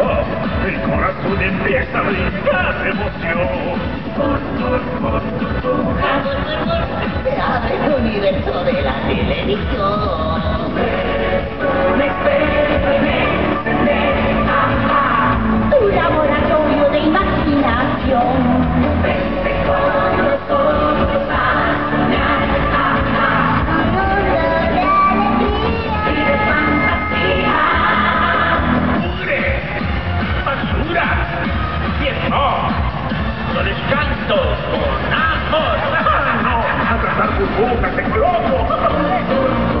Oh, el corazón empieza a brincar de emoción. Abre el universo de la televisión. Santa Suzuka, Teclopo!